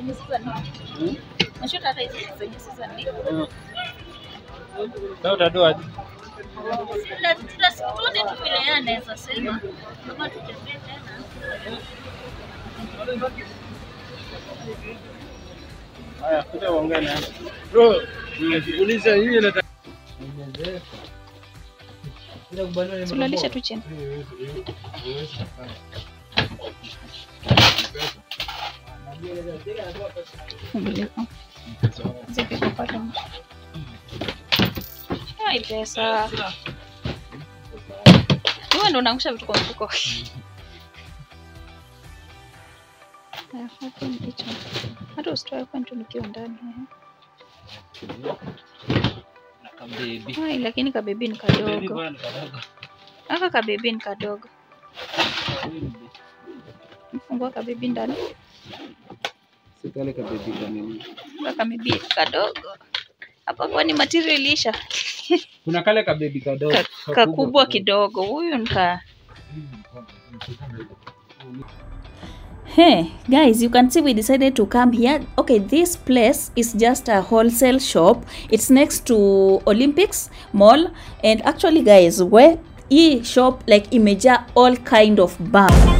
kwenye season 1. Nashuta hata hizo kwenye season 1. Sasa utatoa tutasikione tu vile yeye anaweza sema kama tutembee tena. Tunalisha tu chini. Ai, pesa wewe ndo unaangusha vitu kwa mfuko hicho. hata usitoe kwantu nikiwa ndani. Ai, lakini kabebi ni kadogo aka kabebi ni kadogo mfungua kabebi ndani Sikale kabebi kanini. aka kabebi kadogo hapa kwani material isha Kuna kale kabebi kadogo. Ka- kakubwa kidogo huyu nka Hey guys, you can see we decided to come here. Okay, this place is just a wholesale shop. It's next to Olympics Mall, and actually, guys, where e shop like imejaa all kind of bag.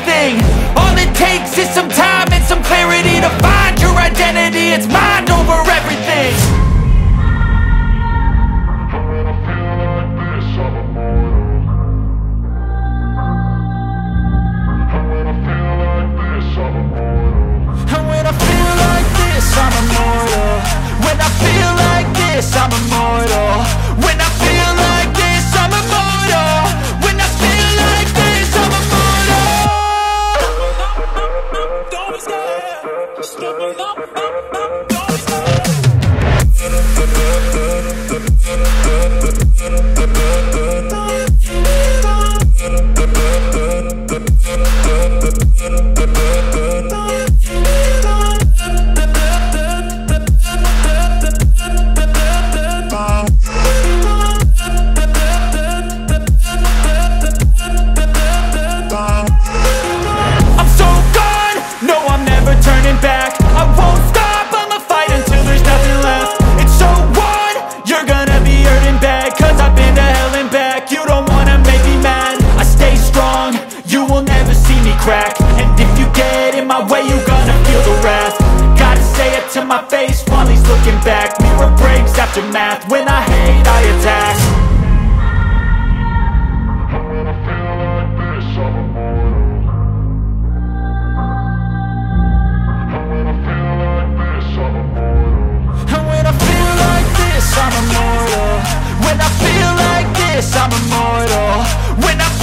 I'm immortal. When I